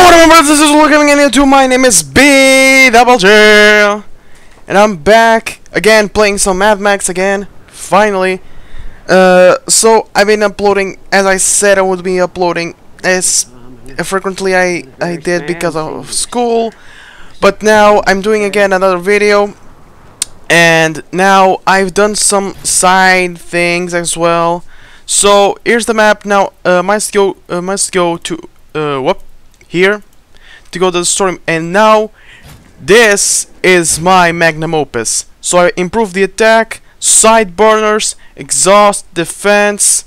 Hello, this is looking to my name is B Double J, and I'm back again playing some Mad Max again. Finally, uh, so I've been uploading as I said I would be uploading as frequently I I did because of school, but now I'm doing again another video, and now I've done some side things as well. So here's the map now. Uh, must go uh, must go to uh, whoop here to go to the storm. And now this is my magnum opus. So I improved the attack side burners exhaust defense.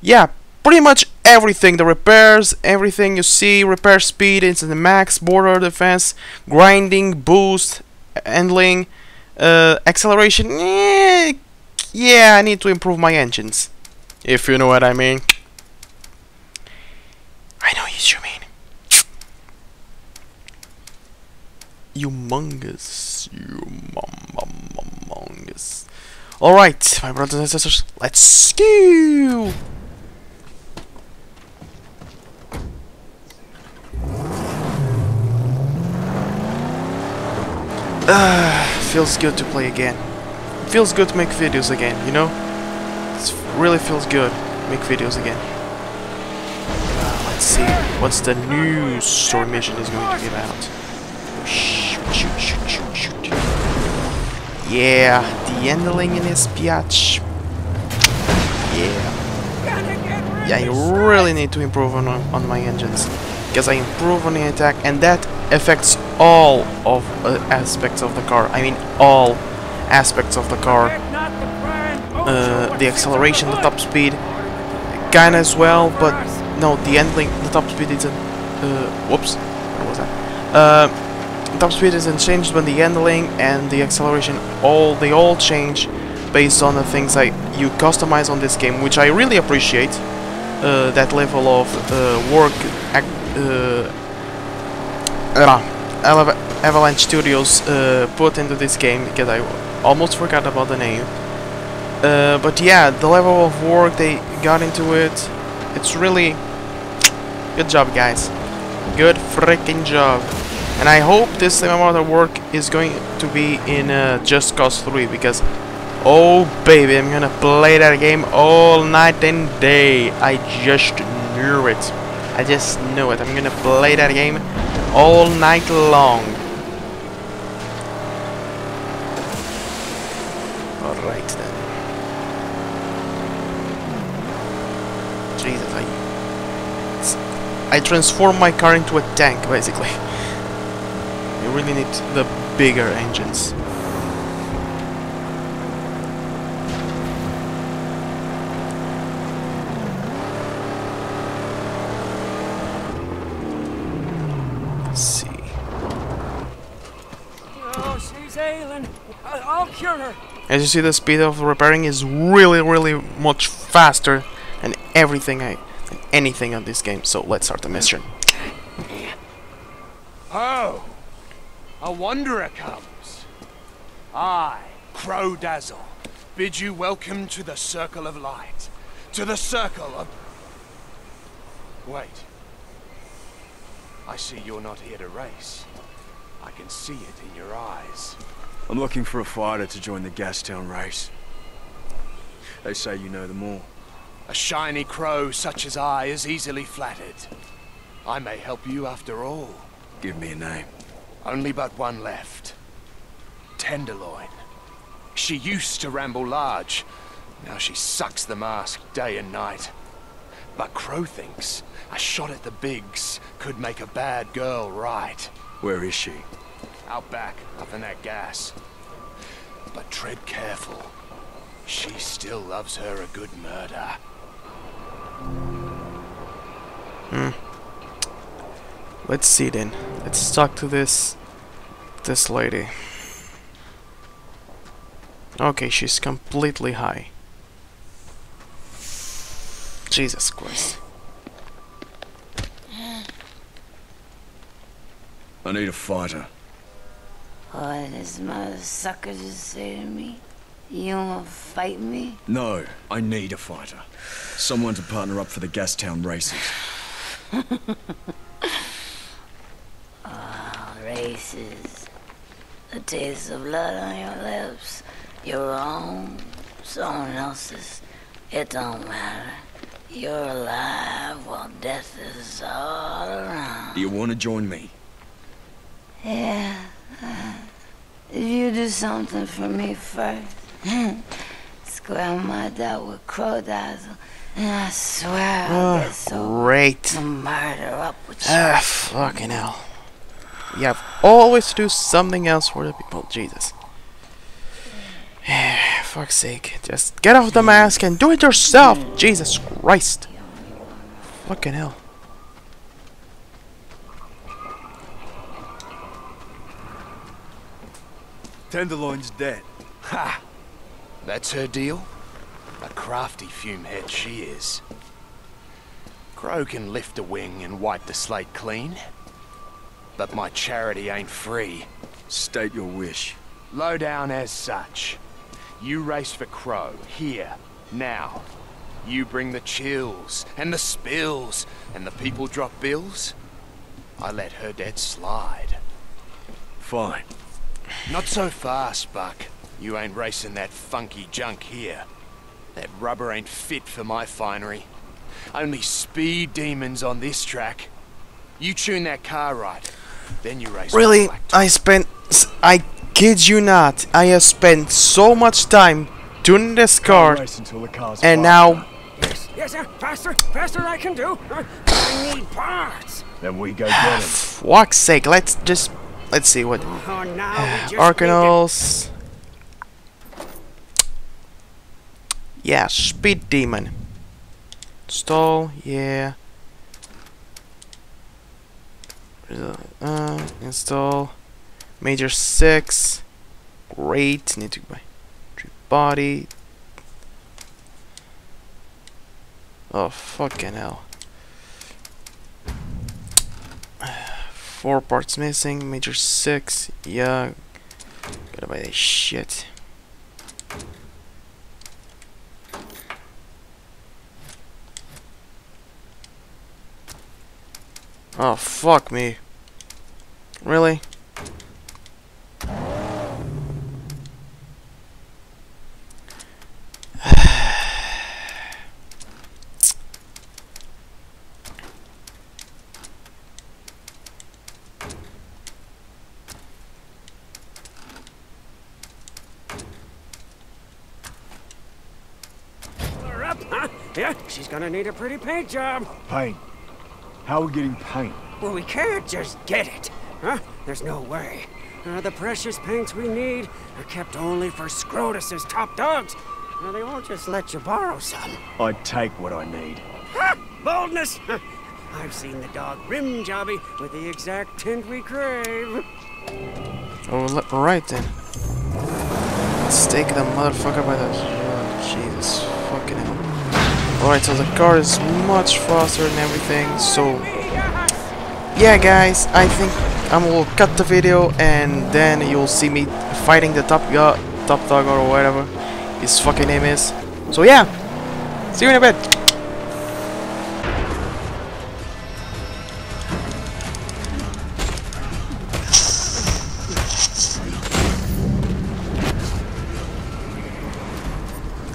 Yeah pretty much everything. The repairs everything you see repair speed is in the max border defense grinding boost handling uh, acceleration. Eh, yeah I need to improve my engines if you know what I mean. I know what you mean humongous, humongous. All right, my brothers and sisters, let's go. Uh, feels good to play again. Feels good to make videos again, you know? It really feels good make videos again. Uh, let's see, what's the new story mission is going to give about. Shoot, shoot, shoot, shoot. Yeah, the handling in his biatch. Yeah. Yeah, you really need to improve on, on my engines. Because I improve on the attack and that affects all of uh, aspects of the car. I mean all aspects of the car. Uh, the acceleration, the top speed, kinda as well, but no, the handling, the top speed isn't... Uh, whoops, what was that? Uh, top speed isn't changed when the handling and the acceleration all they all change based on the things that you customize on this game which I really appreciate uh, that level of uh, work uh, Avalanche Studios uh, put into this game because I almost forgot about the name. Uh, but yeah the level of work they got into it. It's really good job guys. Good freaking job and I hope this same amount of work is going to be in uh, Just Cause 3 because oh baby I'm gonna play that game all night and day. I just knew it. I just knew it. I'm gonna play that game all night long. Alright then. Jesus I I transform my car into a tank basically really need the bigger engines. Let's see. Oh, she's ailing. I'll cure her. As you see, the speed of repairing is really, really much faster than everything I, than anything on this game. So let's start the mission. Oh. A wanderer comes. I, Crow Dazzle, bid you welcome to the Circle of Light. To the Circle of... Wait. I see you're not here to race. I can see it in your eyes. I'm looking for a fighter to join the Gastown race. They say you know them all. A shiny crow such as I is easily flattered. I may help you after all. Give me a name. Only but one left. Tenderloin. She used to ramble large. Now she sucks the mask day and night. But Crow thinks a shot at the bigs could make a bad girl right. Where is she? Out back, up in that gas. But tread careful. She still loves her a good murder. Hmm. Let's see then. Let's talk to this this lady. Okay, she's completely high. Jesus Christ. I need a fighter. Oh, what does my sucker just say to me? You wanna fight me? No, I need a fighter. Someone to partner up for the Gastown races. pieces. The taste of blood on your lips. Your own, someone else's. It don't matter. You're alive while death is all around. Do you want to join me? Yeah. If you do something for me first, square my doubt with Crow Dazzle, and I swear I'll get so Great. to murder up with you. Ah, fucking hell. You have always to do something else for the people. Jesus. Fuck's sake. Just get off the mask and do it yourself. Jesus Christ. Fucking hell. Tenderloin's dead. Ha! That's her deal? A crafty fumehead she is. Crow can lift a wing and wipe the slate clean. But my charity ain't free. State your wish. Low down as such. You race for Crow, here, now. You bring the chills, and the spills, and the people drop bills. I let her debt slide. Fine. Not so fast, Buck. You ain't racing that funky junk here. That rubber ain't fit for my finery. Only speed demons on this track. You tune that car right, then you race. Really? I spent... I kid you not. I have spent so much time tuning this car, until the car's and fired. now. Yes, yes, sir. Faster, faster I can do. I need parts. Then we go get him. Fuck's sake. Let's just. Let's see what. Oh, now we just need to- Arcanals. Yeah, Speed Demon. Stall, yeah. Uh, install. Major 6. Great. Need to buy. Body. Oh, fucking hell. Four parts missing. Major 6. Yeah. Gotta buy this shit. Oh, fuck me. Really? Huh? Yeah, she's gonna need a pretty paint job. Paint. How are we getting paint? Well, we can't just get it, huh? There's no way. Uh, the precious paints we need are kept only for Scrotus's top dogs. Uh, they won't just let you borrow some. I take what I need. Ha! Boldness! Huh. I've seen the dog rim jobby with the exact tint we crave. Oh, le- right then. Let's take the motherfucker by the. Oh, Jesus fucking hell. Alright, so the car is much faster and everything, so. Yeah, guys, I think I will cut the video and then you'll see me fighting the top, go- top dog or whatever his fucking name is. So, yeah, see you in a bit.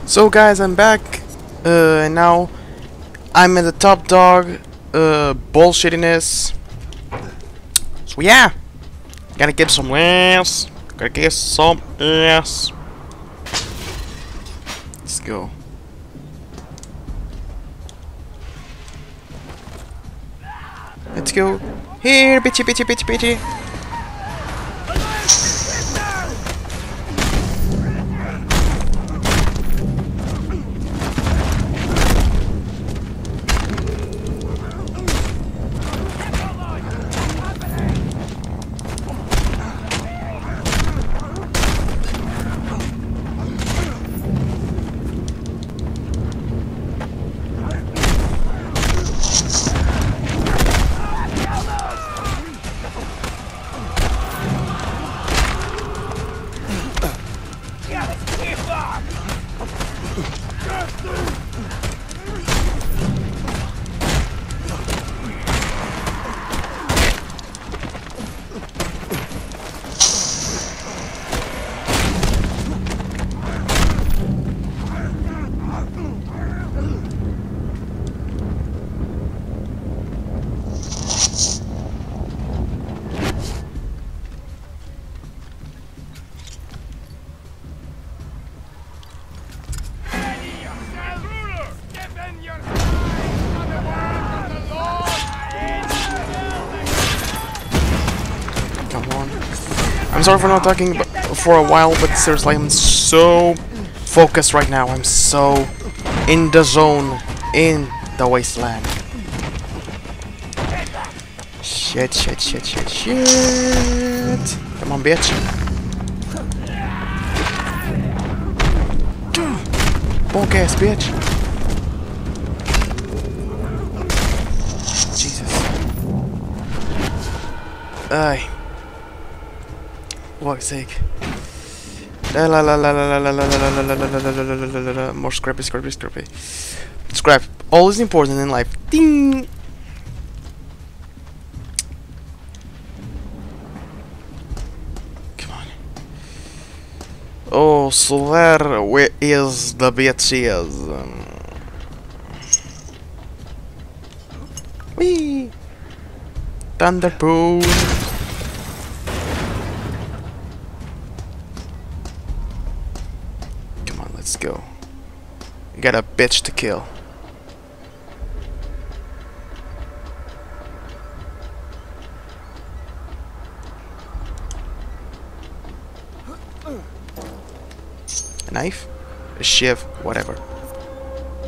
So guys, I'm back, uh, now I'm in the top dog, uh, bullshittiness. So yeah, gotta get some ass, gotta get some ass. Let's go. Let's go. Here, bitchy, bitchy, bitchy, bitchy. I'm sorry for not talking for a while, but seriously, I'm so focused right now. I'm so in the zone, in the wasteland. Shit, shit, shit, shit, shit. Come on, bitch. Bonk ass bitch. Jesus. Ay. Fuck's sake. La la la la la la la la la la la la la la la la la la More scrappy, scrappy, scrappy. Scrap. Always important in life. Ding! Come on. Oh, so where, is the bitches? Um, Whee! Thunderbolt! Come on, let's go. We got a bitch to kill. A knife? A shiv, whatever.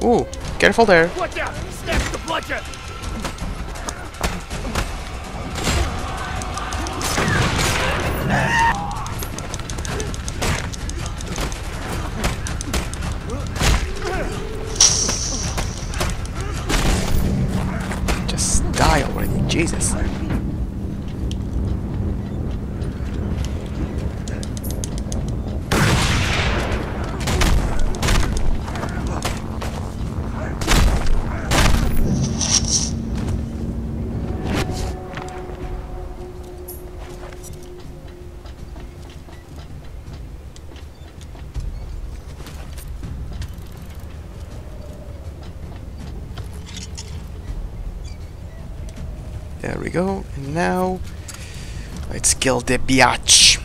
Ooh, careful there. Watch out! Snap the bludger! There we go. And now let's kill the biatch.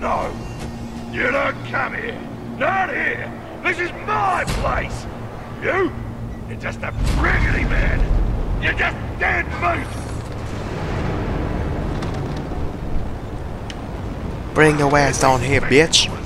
No! You don't come here! Not here! This is my place! You? You're just a prickly man! You're just dead meat! Bring your ass down here, bitch.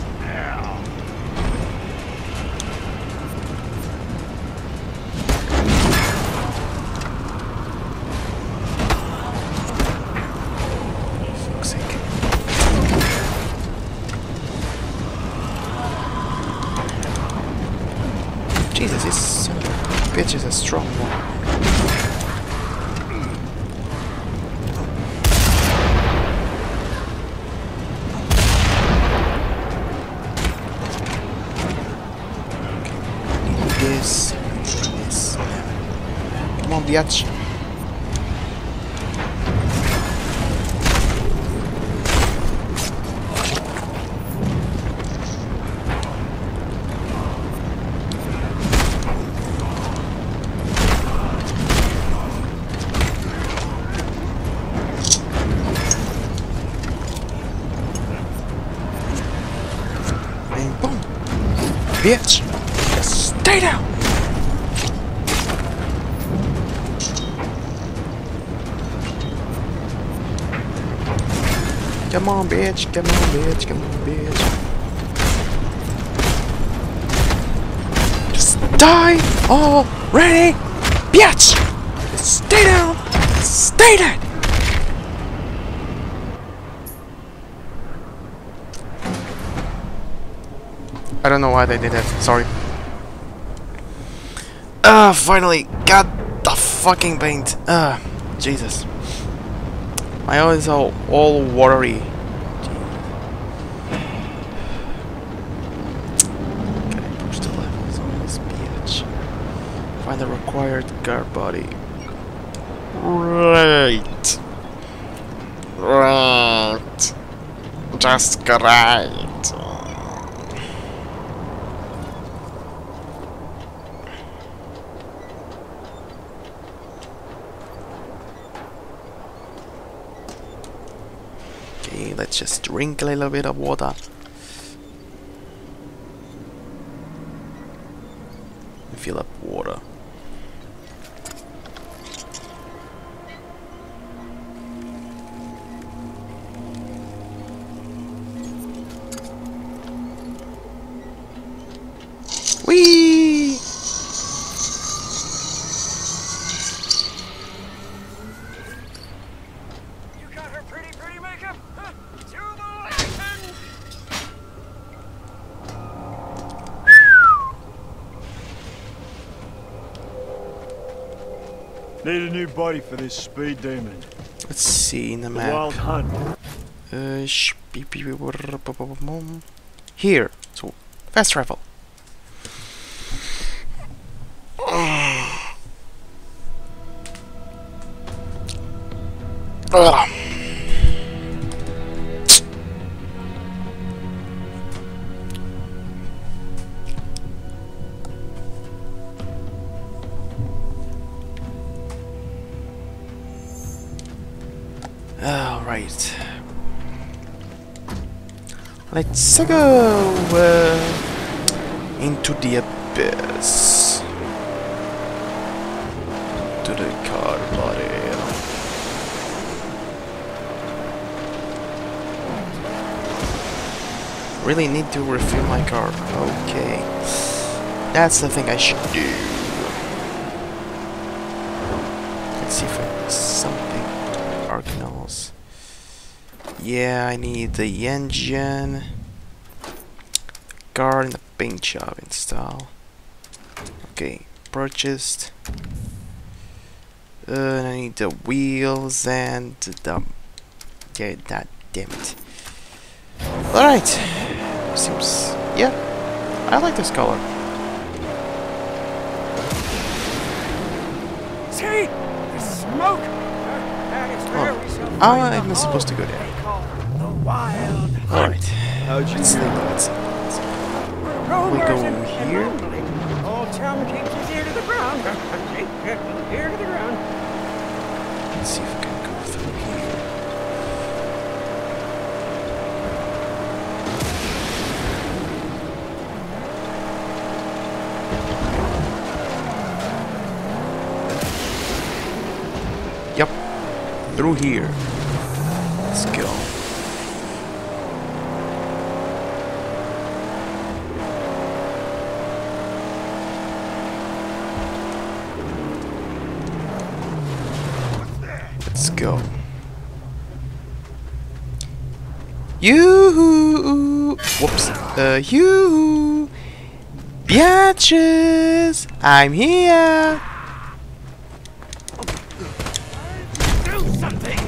Piazza. Bitch! Come on, bitch! Come on, bitch! Come on, bitch! Just die already! Bitch! Stay down! Stay dead! I don't know why they did that. Sorry. Ah, finally got the fucking paint. Ah, Jesus. My eyes are all watery. Can I push the levels on this bitch? Find the required guard body. Right. Right. Just great. Let's just drink a little bit of water. Fill up water. Need a new body for this speed demon. Let's see in the The map. wild hunt. Uh. Here. So, fast travel. Ugh. Let's go uh, into the abyss. To the car body. Really need to refill my car. Okay. That's the thing I should do. Let's see if I something. Arcanals. Yeah, I need the engine, car, and the paint job install. Okay, purchased. Uh, and I need the wheels and the. Yeah, that damn it. Alright. Seems. Yeah. I like this color. See? The smoke! That is where we shall Ah, I'm not supposed to go there. They call The wild Alright. How'd you Let's think. that? Let's Rumors go and here? rumbling. Old chum keeps his ear to the ground. ear to the ground. Let's see if I can go through here. Yep, through here. Let's go. Let's go. You, whoops, uh, you, bitches, I'm here. Do something!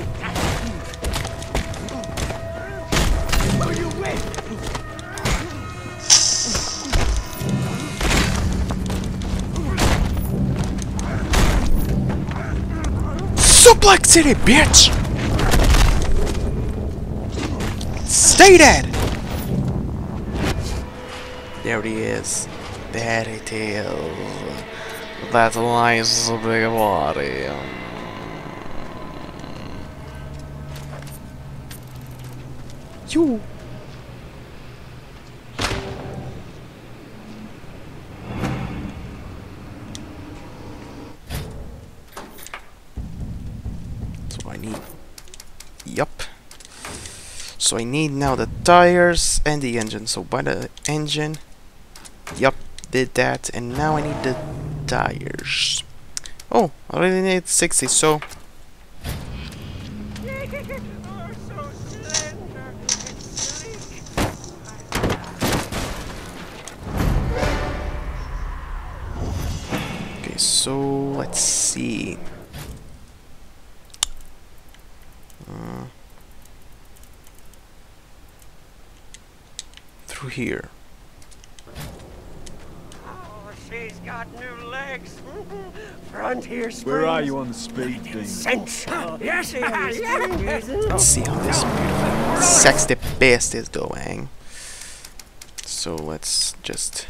Suplex City, bitch! Stay dead! There he is. There it is. That nice big body. You. So I need. Yup. So I need now the tires and the engine. So buy the engine. Yup, did that. And now I need the tires. Oh, I already need 60, so. Okay, so let's see. Through here. Oh, she's got new legs. Frontier springs. Where are you on the speed demon? Essential. Yes, she is. Let's oh, see how this beautiful sexy beast is doing. So let's just.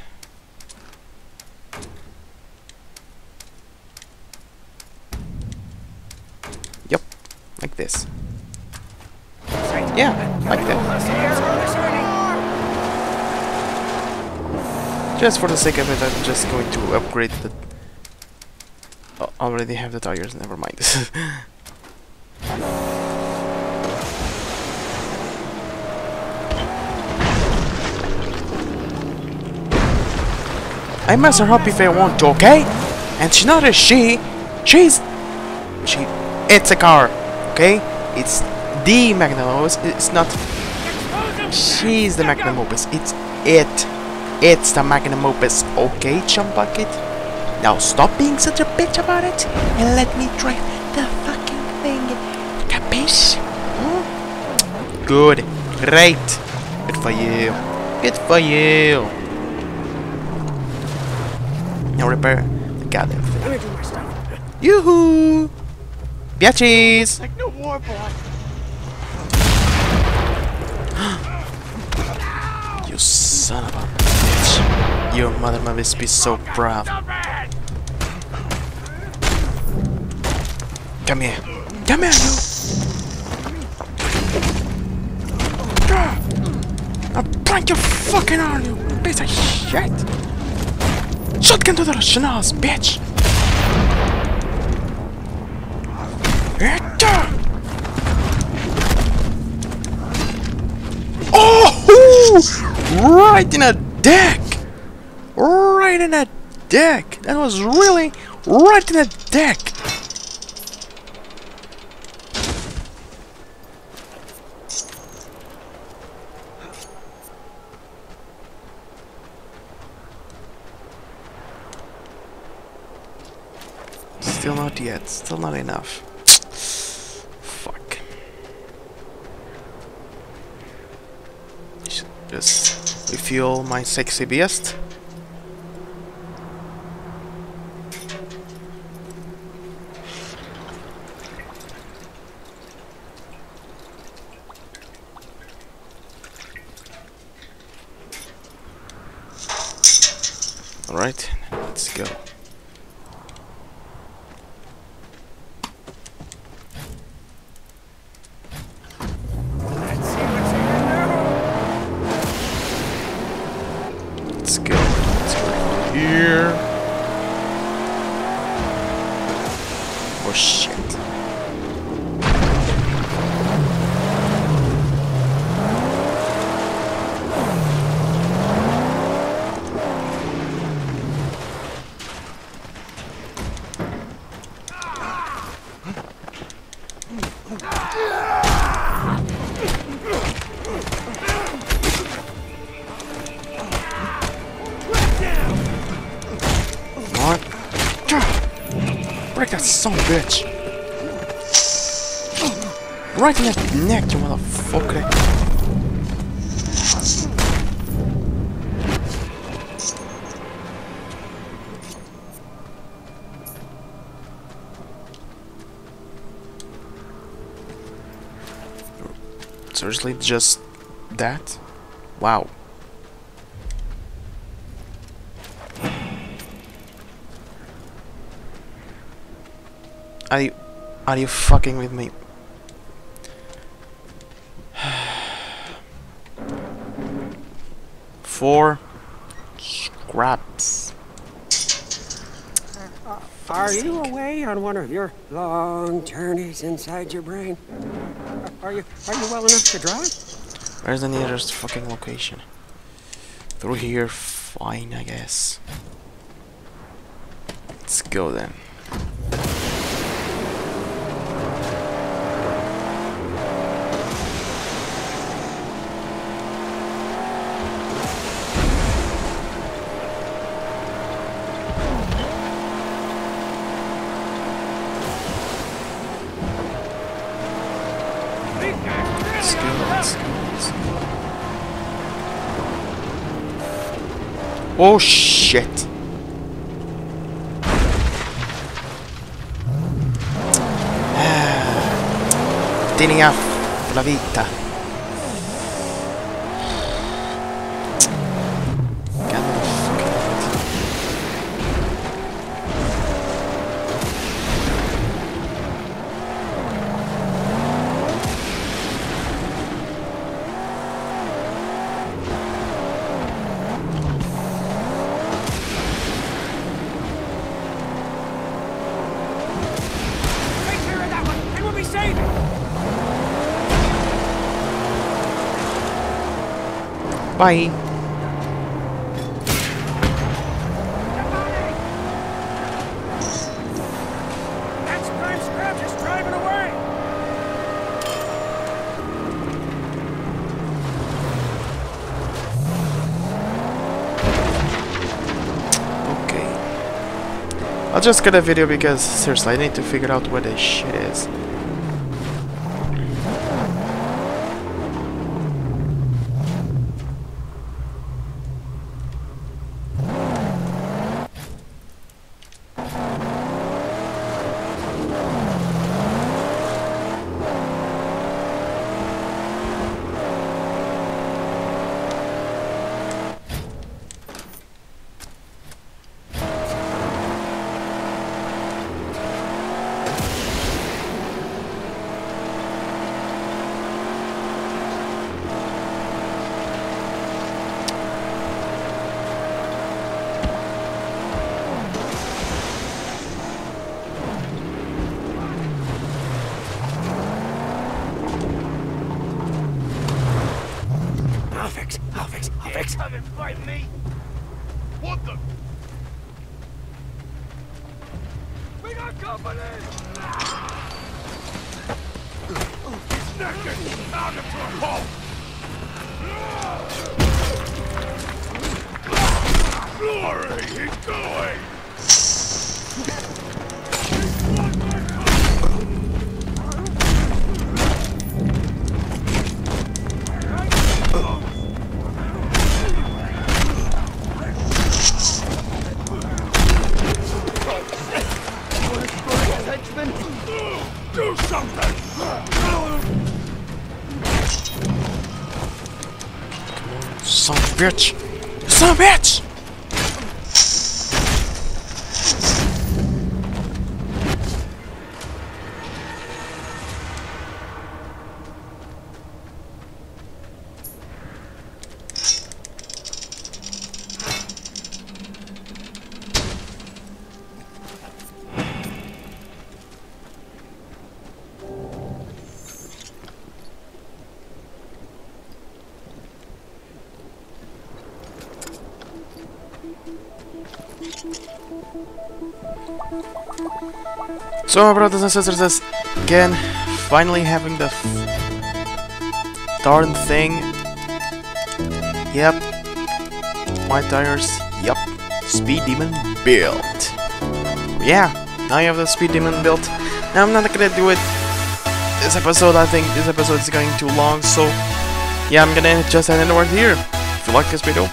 Yep, like this. Yeah, like that. Just for the sake of it, I'm just going to upgrade the. Oh, already have the tires. Never mind. I mess her up if I want to, okay? And she's not a she. She's she. It's a car, okay? It's the Magnum Opus. It's not. She's the Magnum Opus. It's it. It's the Magnum Opus, okay, Chumbucket? Now stop being such a bitch about it and let me drive the fucking thing. Capiche? Hmm? Good. Great. Good for you. Good for you. Now repair the goddamn thing. Let me do my stuff. Yoo-hoo! Bitches! Like no war, boy. You son of a. Your mother must be so proud. Come here. Come here, you! I'll break your fucking arm, you piece of shit! Shotgun to the schnoz, bitch! Eita! Oh! Right in a deck! Right in a deck! That was really right in a deck! Still not yet. Still not enough. Fuck. Should Just refuel my sexy beast. Alright, let's go. Break that son bitch. Right in that neck, you motherfucker. Seriously, just that? Wow. Are you are you fucking with me? Four scraps. Uh, are you away on one of your long journeys inside your brain? Are you are you well enough to drive? Where's the nearest fucking location? Through here, fine, I guess. Let's go then. Oh shit! Tieni off la vita. Bye. That's Prime Scrap just driving. Okay. I'll just cut a video because seriously, I need to figure out where this shit is. Naked! Out into a hole! Glory! He's going! Bitch! Son bitch! So, my brothers and sisters, again, finally having the darn thing. Yep. My tires. Yep. Speed Demon built. Yeah, now you have the Speed Demon built. Now I'm not gonna do it this episode. I think this episode is going too long, so yeah, I'm gonna just end it right here. If you like this video,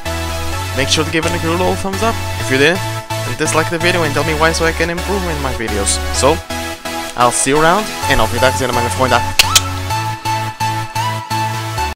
make sure to give it a good old thumbs up. If you did, dislike the video and tell me why so I can improve in my videos. So, I'll see you around, en auf Wiedersehen meine Freunde.